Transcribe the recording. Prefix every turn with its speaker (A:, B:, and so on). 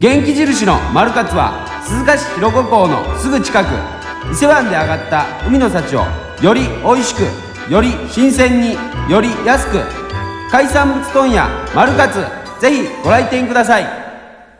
A: 元気印の丸ルカツは鈴鹿市広子港のすぐ近く伊勢湾で揚がった海の幸をより美味しくより新鮮により安く海産物問屋丸ルカツぜひご来店ください。